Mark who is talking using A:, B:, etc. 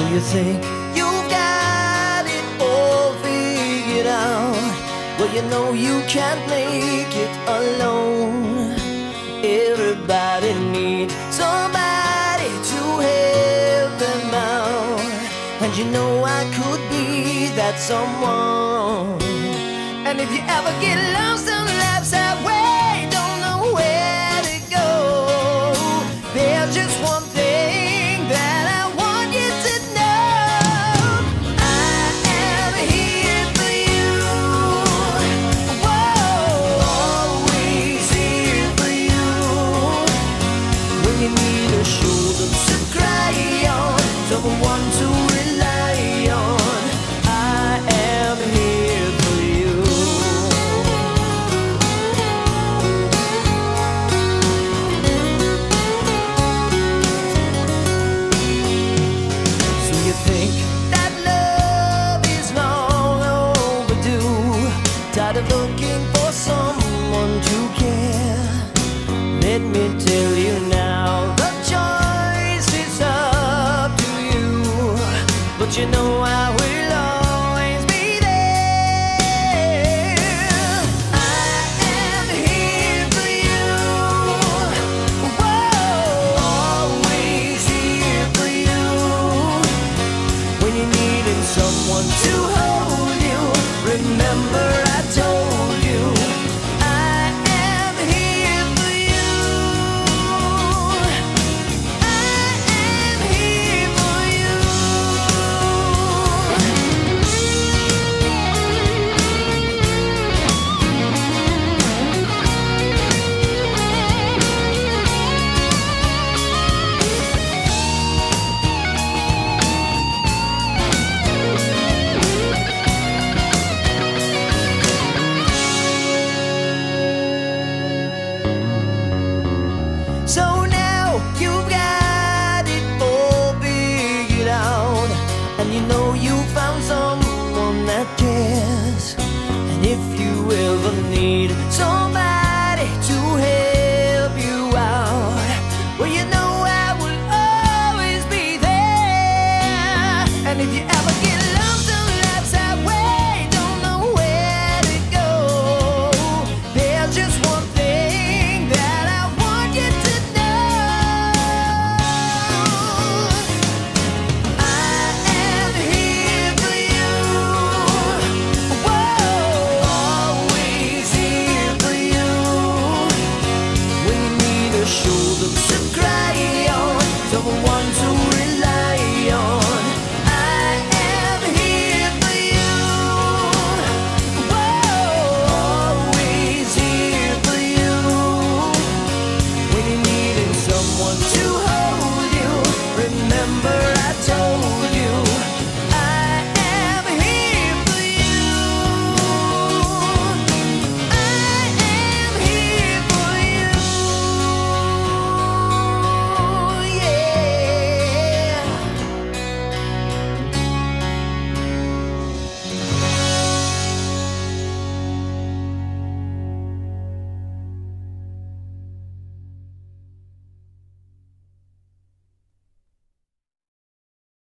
A: you think you've got it all figured out? Well, you know you can't make it alone. Everybody needs somebody to help them out. And you know I could be that someone. And if you ever get lost on life's highway, don't know where to go. There's just one looking for someone to care? Let me tell you you know I will always be there. I am here for you. Whoa, always here for you. When you're someone to hold you found someone that cares And if you ever need somebody to help you out Well, you know I will always be there. And if you ever get